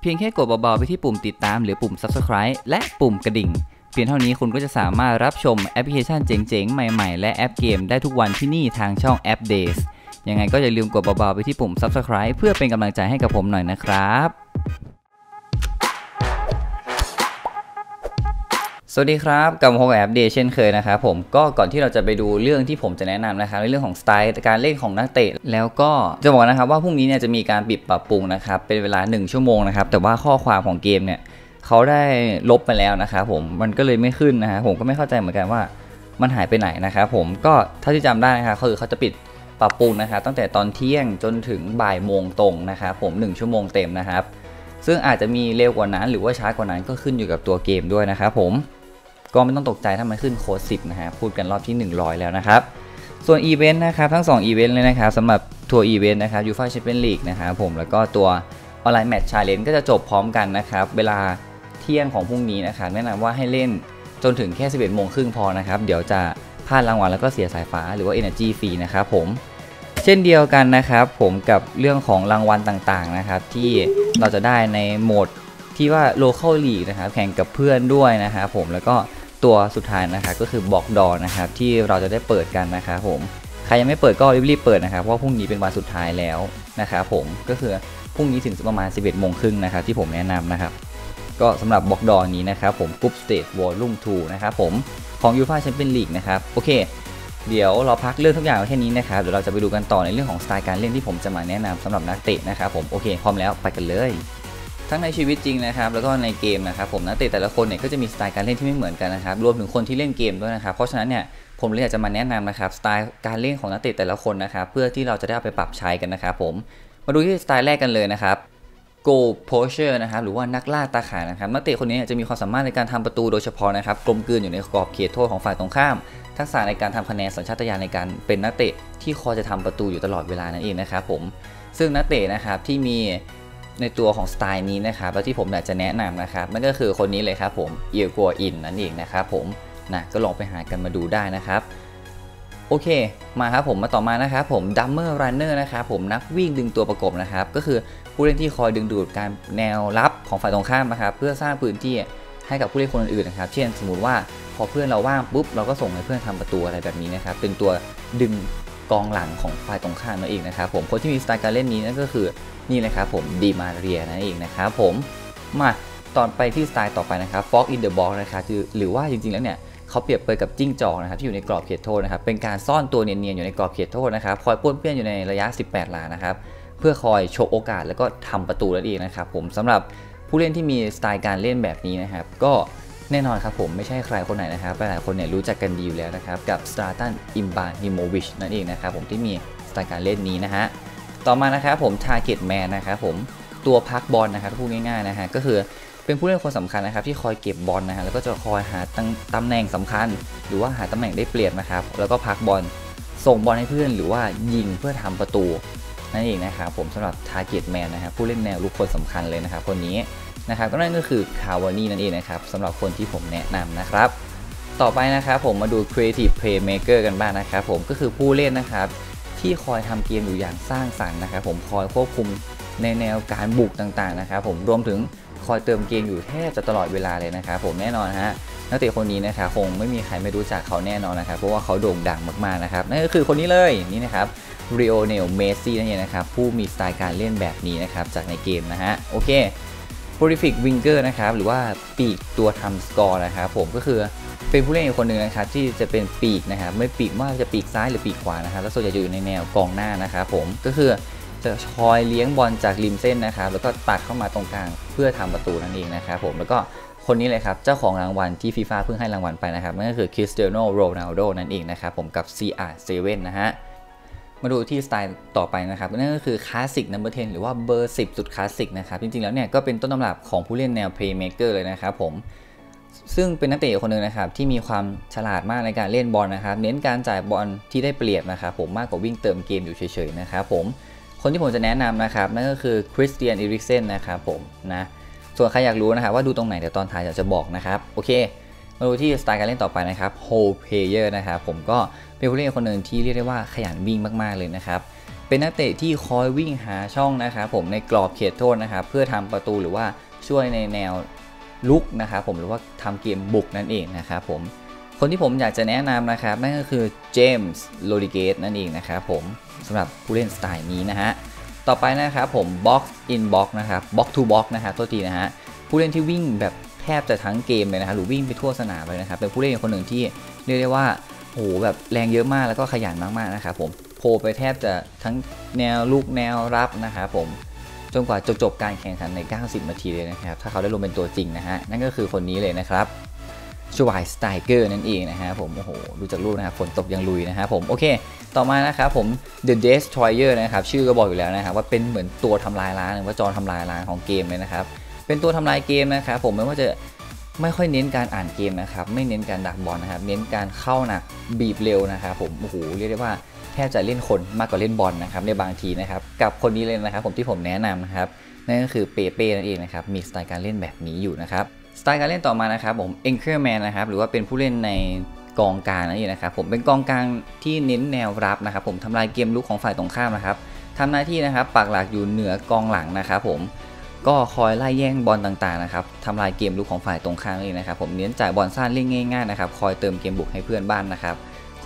เพียงแค่กดเบาๆไปที่ปุ่มติดตามหรือปุ่ม subscribe และปุ่มกระดิ่ง เพียงเท่านี้คุณก็จะสามารถรับชมแอปพลิเคชันเจ๋งๆ ใหม่ๆ และแอปเกมได้ทุกวันที่นี่ทางช่องแอป Days ยังไงก็อย่าลืมกดเบาๆไปที่ปุ่ม subscribe เพื่อเป็นกำลังใจให้กับผมหน่อยนะครับ สวัสดีครับกับโฮ AppDays เช่นเคยนะครับผมก็ก่อนที่เราจะไปดูเรื่องที่ผมจะแนะนำนะครับในเรื่องของสไตล์การเล่นของนักเตะ แล้วก็จะบอกนะครับว่าพรุ่งนี้เนี่ยจะมีการปิดปรับปรุงนะครับเป็นเวลา 1 ชั่วโมงนะครับแต่ว่าข้อความของเกมเนี่ยเขาได้ลบไปแล้วนะครับผมมันก็เลยไม่ขึ้นนะฮะผมก็ไม่เข้าใจเหมือนกันว่ามันหายไปไหนนะครับผมก็เท่าที่จำได้นะครับคือเขาจะปิดปรับปรุงนะครับตั้งแต่ตอนเที่ยงจนถึงบ่ายโมงตรงนะครับผม 1 ชั่วโมงเต็มนะครับซึ่งอาจจะมีเร็วกว่านั้นหรือว่าช้ากว่านั้นก็ขึ้นอยู่กับตัวเกมด้วยนะครับผม ก็ไม่ต้องตกใจถ้ามันขึ้นโค้ด10นะฮะพูดกันรอบที่ 100 แล้วนะครับ ส่วนอีเวนต์นะครับทั้ง2อีเวนต์เลยนะครับสำหรับ Tour Event นะครับยูฟ่าแชมเปี้ยนลีกนะครับผมแล้วก็ตัว Online Match Challenge ก็จะจบพร้อมกันนะครับเวลาเที่ยงของพรุ่งนี้นะครับแนะนำว่าให้เล่นจนถึงแค่ 11โมงครึ่งพอนะครับเดี๋ยวจะพลาดรางวัลแล้วก็เสียสายฟ้าหรือว่า Energy ฟรีนะครับผมเช่นเดียวกันนะครับผมกับเรื่องของรางวัลต่างๆนะครับที่เราจะได้ในโหมดที่ว่า local league นะครับแข่งกับเพื่อนด้วยนะครับผมแล้วก็ ตัวสุดท้ายนะครับก็คือบล็อกดอนะครับที่เราจะได้เปิดกันนะครับผมใครยังไม่เปิดก็รีบๆเปิดนะครับเพราะพรุ่งนี้เป็นวันสุดท้ายแล้วนะครับผมก็คือพรุ่งนี้ถึงประมาณ 11โมงครึ่งนะครับที่ผมแนะนำนะครับก็สำหรับบล็อกดอนี้นะครับผม Group Stage Volume 2นะครับผมของยูฟ่าแชมเปี้ยนลีกนะครับโอเค เดี๋ยวเราพักเรื่องทุกอย่างไว้แค่นี้นะครับเดี๋ยวเราจะไปดูกันต่อในเรื่องของสไตล์การเล่นที่ผมจะมาแนะนำสำหรับนักเตะนะครับผมโอเคพร้อมแล้วไปกันเลย ทั้งในชีวิตจริงนะครับแล้วก็ในเกมนะครับผมนักเตะแต่ละคนเนี่ยก็จะมีสไตล์การเล่นที่ไม่เหมือนกันนะครับรวมถึงคนที่เล่นเกมด้วยนะครับเพราะฉะนั้นเนี่ยผมเลยอยากจะมาแนะนำนะครับสไตล์การเล่นของนักเตะแต่ละคนนะครับเพื่อที่เราจะได้เอาไปปรับใช้กันนะครับผมมาดูที่สไตล์แรกกันเลยนะครับ Go Poacher นะครับหรือว่านักล่าตาข่ายนะครับนักเตะคนนี้จะมีความสามารถในการทำประตูโดยเฉพาะนะครับกลมกลืนอยู่ในกรอบเขตโทษของฝ่ายตรงข้าม ทักษะในการทำคะแนนสัญชาตญาณในการเป็นนักเตะที่คอยจะทำประตูอยู่ตลอดเวลานั่นเองนะครับผมซึ่งนักเตะนะครับที่มี ในตัวของสไตล์นี้นะครับแล้วที่ผมอยากจะแนะนำนะครับนั่นก็คือคนนี้เลยครับผมเอียกัวอินนั่นเองนะครับผมนะก็ลองไปหากันมาดูได้นะครับโอเค มาครับผมมาต่อมานะครับผม Dummy Runner นะครับผมนักวิ่งดึงตัวประกบนะครับ ก็คือผู้เล่นที่คอยดึงดูดการแนวรับของฝ่ายตรงข้ามนะครับ เพื่อสร้างพื้นที่ให้กับผู้เล่นคนอื่นๆนะครับ เช่นสมมติว่าพอเพื่อนเราว่างปุ๊บเราก็ส่งให้เพื่อนทำประตูอะไรแบบนี้นะครับ เป็นตัวดึงกองหลังของฝ่ายตรงข้ามนั่นเองนะครับผมคนที่มีสไตล์การเล่นนี้นั่นก็คือ นี่เลยครับผมดีมาเรียนั่นเองนะครับผมมาต่อกันไปที่สไตล์ต่อไปนะครับ Fox in the Box นะครับคือหรือว่าจริงๆแล้วเนี่ยเขาเปรียบเปรยกับจิ้งจอกนะครับที่อยู่ในกรอบเขตโทษนะครับเป็นการซ่อนตัวเนียนๆอยู่ในกรอบเขตโทษนะครับคอยป้วนเปี้ยนอยู่ในระยะ 18 หลานะครับเพื่อคอยฉวยโอกาสแล้วก็ทำประตูนั่นเองนะครับผมสำหรับผู้เล่นที่มีสไตล์การเล่นแบบนี้นะครับก็แน่นอนครับผมไม่ใช่ใครคนไหนนะครับหลายๆคนเนี่ยรู้จักกันดีอยู่แล้วนะครับกับสตาร์ตันอิมบาฮิโมวิชนั่นเองนะครับผมที่มีสไตล์การเล่นนี้นะฮะ ต่อมานะครับผม Target Man นะครับผมตัวพักบอลนะครับพูดง่ายๆนะฮะก็คือเป็นผู้เล่นคนสำคัญนะครับที่คอยเก็บบอลนะฮะแล้วก็จะคอยหาตำแหน่งสำคัญ หรือว่าหาตำแหน่งได้เปรียบนะครับ แล้วก็พักบอลส่งบอลให้เพื่อนหรือว่ายิงเพื่อทำประตูนั่นเองนะครับผมสำหรับ Target Man นะครับผู้เล่นแนวรุกคนสำคัญเลยนะครับคนนี้นะครับก็นั่นก็คือคาวานี่นั่นเองนะครับสำหรับคนที่ผมแนะนำนะครับ ต่อไปนะครับผมมาดู Creative Playmaker กันบ้างนะครับผมก็คือผู้เล่นนะครับ ที่คอยทำเกมอยู่อย่างสร้างสรรค์นะครับผมคอยควบคุมในแนวการบุกต่างๆนะครับผมรวมถึงคอยเติมเกมอยู่แทบจะตลอดเวลาเลยนะครับผมแน่นอนฮะนักเตะคนนี้นะครับคงไม่มีใครไม่รู้จักเขาแน่นอนนะครับเพราะว่าเขาโด่งดังมากๆนะครับนั่นก็คือคนนี้เลยนี่นะครับเรโอเนลเมซี่นั่นเองนะครับผู้มีสไตล์การเล่นแบบนี้นะครับจากในเกมนะฮะโอเค Prolific Winger นะครับหรือว่าปีกตัวทำสกอร์นะครับผมก็คือ เป็นผู้เล่นอีกคนหนึ่งนะครับที่จะเป็นปีกนะครับไม่ปีกว่าจะปีกซ้ายหรือปีกขวานะครับแล้วส่วนใหญ่จะอยู่ในแนวกองหน้านะครับผมก็คือจะคอยเลี้ยงบอลจากริมเส้นนะครับแล้วก็ตัดเข้ามาตรงกลางเพื่อทำประตูนั่นเองนะครับผมแล้วก็คนนี้เลยครับ เจ้าของรางวัลที่ฟีฟ่าเพิ่งให้รางวัลไปนะครับนั่นก็คือคริสเตียโนโรนัลโดนั่นเองนะครับผมกับ CR7 นะฮะมาดูที่สไตล์ต่อไปนะครับนั่นก็คือ Classic Number Ten หรือว่าเบอร์ 10 สุดคลาสสิกนะครับจริงๆแล้วเนี่ยก็เป็นต้นตำรับของผู้เล่นแนว playmaker เลยนะครับผม ซึ่งเป็นนักเตะคนหนึ่งนะครับที่มีความฉลาดมากในการเล่นบอลนะครับ เน้นการจ่ายบอลที่ได้เปรียบนะครับผมมากกว่าวิ่งเติมเกมอยู่เฉยๆนะครับผมคนที่ผมจะแนะนำนะครับนั่นก็คือคริสเตียนอีริกเซนนะครับผมนะส่วนใครอยากรู้นะครับว่าดูตรงไหนเดี๋ยวตอนท้ายจะบอกนะครับโอเคมาดูที่สไตล์การเล่นต่อไปนะครับ whole player นะครับผมก็เป็นผู้เล่นคนหนึ่งที่เรียกได้ว่าขยันวิ่งมากๆเลยนะครับเป็นนักเตะที่คอยวิ่งหาช่องนะครับผมในกรอบเขตโทษนะครับเพื่อทำประตูหรือว่าช่วยในแนว ลุกนะครับผมหรือว่าทำเกมบุกนั่นเองนะครับผมคนที่ผมอยากจะแนะนำนะครับนั่นก็คือเจมส์โรดิเกสนั่นเองนะครับผมสำหรับผู้เล่นสไตล์นี้นะฮะต่อไปนะครับผม box in box นะครับ box to box นะครับตัวทีนะฮะผู้เล่นที่วิ่งแบบแทบจะทั้งเกมเลยนะครับหรือวิ่งไปทั่วสนามเลยนะครับเป็นผู้เล่นคนหนึ่งที่เรียกได้ว่าโหแบบแรงเยอะมากแล้วก็ขยันมากๆนะครับผมโผล่ไปแทบจะทั้งแนวลูกแนวรับนะครับผม จนกว่าจะจบการแข่งขันใน 90 นาทีเลยนะครับ ถ้าเขาได้ลงเป็นตัวจริงนะฮะ นั่นก็คือคนนี้เลยนะครับชวายสไตเกอร์นั่นเองนะฮะผม โอ้โห ดูจากรูปนะครับฝนตกยังลุยนะฮะผม โอเค ต่อมานะครับผม The Destroyer นะครับ ชื่อก็บอกอยู่แล้วนะครับ ว่าเป็นเหมือนตัวทำลายล้างหรือว่าจอทำลายล้างของเกมเลยนะครับ เป็นตัวทำลายเกมนะครับผมไม่ว่าจะไม่ค่อยเน้นการอ่านเกมนะครับ ไม่เน้นการดักบอลนะครับ เน้นการเข้าหนักบีบเร็วนะครับผม โอ้โห เรียกได้ว่า แทบจะเล่นคนมากกว่าเล่นบอลนะครับในบางทีนะครับ กับคนนี้เลยนะครับ ผมที่ผมแนะนำนะครับนั่นก็คือเปเป้นั่นเองนะครับมีสไตล์การเล่นแบบนี้อยู่นะครับสไตล์การเล่นต่อมานะครับผม Anchor Man นะครับหรือว่าเป็นผู้เล่นในกองกลางนั่นเองนะครับผมเป็นกองกลางที่เน้นแนวรับนะครับ ผมทำลายเกมรุกของฝ่ายตรงข้ามนะครับทำหน้าที่นะครับปักหลักอยู่เหนือกองหลังนะครับผมก็คอยไล่แย่งบอลต่างๆนะครับทำลายเกมรุกของฝ่ายตรงข้ามนี่นะครับ ผมเน้นจ่ายบอลสั้นเล่นง่ายๆนะครับ คอยเติมเกมบุกให้เพื่อนบ้างนะครับ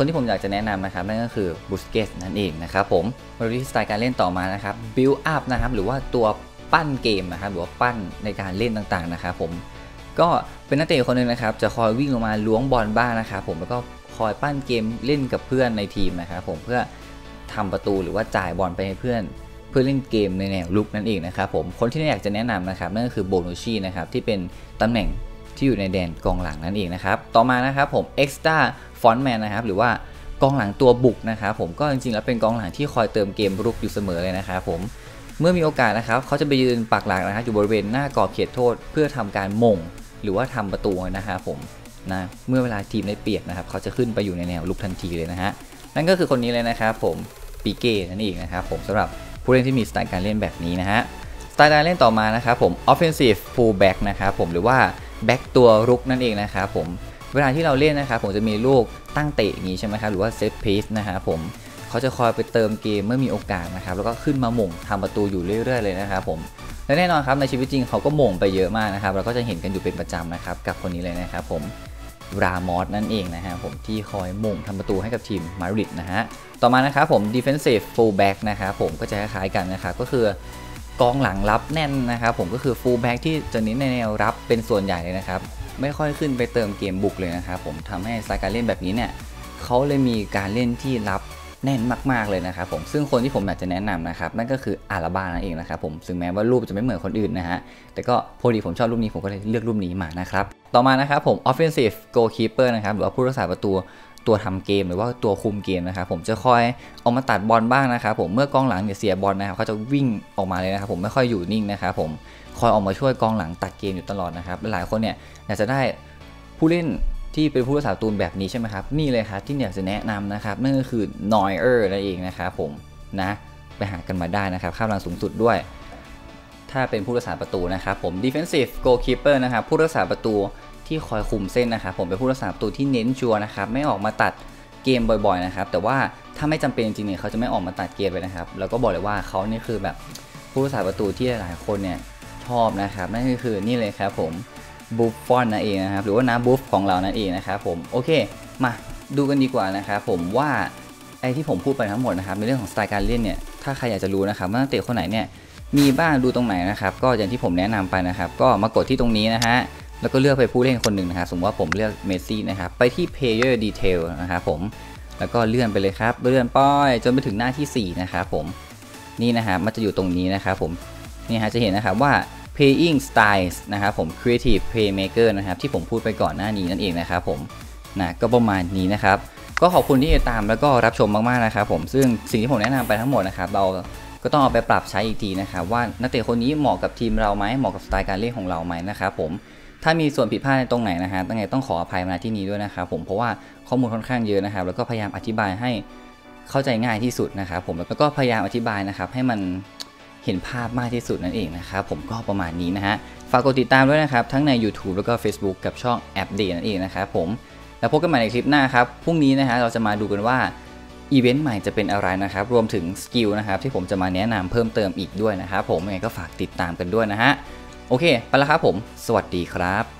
คนที่ผมอยากจะแนะนำนะครับนั่นก็คือบุสเกตส์นั่นเองนะครับผมมาดูที่สไตล์การเล่นต่อมานะครับ Build Up นะครับหรือว่าตัวปั้นเกมนะครับหรือว่าปั้นในการเล่นต่างๆนะครับผมก็เป็นนักเตะคนหนึ่งนะครับจะคอยวิ่งลงมาล้วงบอลบ้างนะครับผมแล้วก็คอยปั้นเกมเล่นกับเพื่อนในทีมนะครับผมเพื่อทำประตูหรือว่าจ่ายบอลไปให้เพื่อน เพื่อเล่นเกมในแนวรุกนั่นเองนะครับผมคนที่อยากจะแนะนำนะครับนั่นก็คือโบนุชชีนะครับที่เป็นตำแหน่ง ที่อยู่ในแดนกองหลังนั่นเองนะครับ ต่อมานะครับผม Extra Frontman นะครับหรือว่ากองหลังตัวบุกนะครับผมก็จริงๆแล้วเป็นกองหลังที่คอยเติมเกมรุกอยู่เสมอเลยนะครับผมเมื่อมีโอกาสนะครับเขาจะไปยืนปักหลักนะครับอยู่บริเวณหน้ากรอบเขตโทษ เพื่อทำการโหม่ง หรือว่าทำประตูนะครับผมนะเมื่อเวลาทีมได้เปรียบนะครับเขาจะขึ้นไปอยู่ในแนวรุกทันทีเลยนะฮะนั่นก็คือคนนี้เลยนะครับผมปิเก้นั่นเองนะครับผมสำหรับผู้เล่นที่มีสไตล์การเล่นแบบนี้นะฮะสไตล์การเล่นต่อมานะครับผม offensive fullback นะครับผมหรือว่า แบ็กตัวรุกนั่นเองนะครับผมเวลาที่เราเล่นนะครับผมจะมีลูกตั้งเตะอย่างนี้ใช่ไหมครับหรือว่าเซตพีซนะครับผมเขาจะคอยไปเติมเกมเมื่อมีโอกาสนะครับแล้วก็ขึ้นมาหม่งทำประตูอยู่เรื่อยๆเลยนะครับผมและแน่นอนครับในชีวิตจริงเขาก็หม่งไปเยอะมากนะครับเราก็จะเห็นกันอยู่เป็นประจำนะครับกับคนนี้เลยนะครับผมรามอสนั่นเองนะฮะผมที่คอยหม่งทำประตูให้กับทีมมาดริดนะฮะต่อมานะครับผม defensive fullback นะครับผมก็จะคล้ายๆกันนะครับก็คือ กองหลังรับแน่นนะครับผมก็คือ fullback ที่จะเน้นในแนวรับเป็นส่วนใหญ่เลยนะครับ ไม่ค่อยขึ้นไปเติมเกมบุกเลยนะครับผมทำให้สไตล์การเล่นแบบนี้เนี่ยเขาเลยมีการเล่นที่รับแน่นมากๆเลยนะครับผมซึ่งคนที่ผมอยากจะแนะนำนะครับนั่นก็คืออาราบานั่นเองนะครับผมซึ่งแม้ว่ารูปจะไม่เหมือนคนอื่นนะฮะแต่ก็พอดีผมชอบรูปนี้ผมก็เลยเลือกรูปนี้มานะครับต่อมานะครับผม offensive goalkeeper นะครับหรือว่าผู้รักษาประตู ตัวทำเกมหรือว่าตัวคุมเกมนะครับผมจะคอยออกมาตัดบอลบ้างนะครับผมเมื่อกองหลังเนี่ยเสียบอลนะครับเขาจะวิ่งออกมาเลยนะครับผมไม่ค่อยอยู่นิ่งนะครับผมคอยออกมาช่วยกองหลังตัดเกมอยู่ตลอดนะครับหลายคนเนี่ยอยากจะได้ผู้เล่นที่เป็นผู้รักษาตูนแบบนี้ใช่ไหมครับนี่เลยครับที่อยากจะแนะนำนะครับนั่นก็คือ n o y e r นั่นเองนะครับผมนะไปหากันมาได้นะครับค่าพลังสูงสุดด้วย ถ้าเป็นผู้รักษาประตูนะครับผม defensive goalkeeper นะครับผู้รักษาประตู ที่คอยคุมเส้นนะครับผมเป็นผู้รักษาประตูที่เน้นชัวร์นะครับไม่ออกมาตัดเกมบ่อยๆนะครับแต่ว่าถ้าไม่จำเป็นจริงๆเนี่ยเขาจะไม่ออกมาตัดเกมเลยนะครับแล้วก็บอกเลยว่าเขานี่คือแบบผู้รักษาประตูที่หลายๆคนเนี่ยชอบนะครับนั่นก็คือนี่เลยครับผมบูฟฟอนนั่นเองนะครับหรือว่าน้าบูฟของเรานั่นเองนะครับผมโอเคมาดูกันดีกว่านะครับผมว่าไอ้ที่ผมพูดไปทั้งหมดนะครับในเรื่องของสไตล์การเล่นเนี่ยถ้าใครอยากจะรู้นะครับว่านักเตะคนไหนเนี่ยมีบ้างดูตรงไหนนะครับก็อย่างที่ผมแนะนำไปนะครับ ก็มากดที่ตรงนี้นะฮะ แล้วก็เลือกไปผู้เล่นคนหนึ่งนะครับสมมติว่าผมเลือกเมสซี่นะครับ ไปที่ player detail นะครับผม แล้วก็เลื่อนไปเลยครับ เลื่อนป้อยจนไปถึงหน้าที่ 4 นะครับผม นี่นะครับมันจะอยู่ตรงนี้นะครับผม นี่ฮะจะเห็นนะครับว่า playing styles นะครับผม creative playmaker นะครับที่ผมพูดไปก่อนหน้านี้นั่นเองนะครับผม นะก็ประมาณนี้นะครับ ก็ขอบคุณที่ติดตามแล้วก็รับชมมากๆนะครับผม ซึ่งสิ่งที่ผมแนะนำไปทั้งหมดนะครับเราก็ต้องเอาไปปรับใช้อีกทีนะครับว่านักเตะคนนี้เหมาะกับทีมเราไหมเหมาะกับสไตล์การเล่นของเราไหมนะครับผม ถ้ามีส่วนผิดพลาดในตรงไหนนะฮะยังไงต้องขออภัยมา ณ ที่นี้ด้วยนะครับผมเพราะว่าข้อมูลค่อนข้างเยอะนะครับ แล้วก็พยายามอธิบายให้เข้าใจง่ายที่สุดนะครับผมแล้วก็พยายามอธิบายนะครับ ให้มันเห็นภาพมากที่สุดนั่นเองนะครับผมก็ประมาณนี้นะฮะฝากกดติดตามด้วยนะครับ ทั้งใน YouTube แล้วก็ Facebook กับช่อง AppDays นั่นเองนะครับผมแล้วพบกันใหม่ในคลิปหน้าครับพรุ่งนี้นะฮะเราจะมาดูกันว่าอีเวนต์ใหม่จะเป็นอะไรนะครับ รวมถึง skill นะครับที่ผมจะมาแนะนำเพิ่มเติมอีกด้วยนะครับผมยังไงก็ฝากติดตามกันด้วยนะฮะ โอเค ไปแล้วครับผม สวัสดีครับ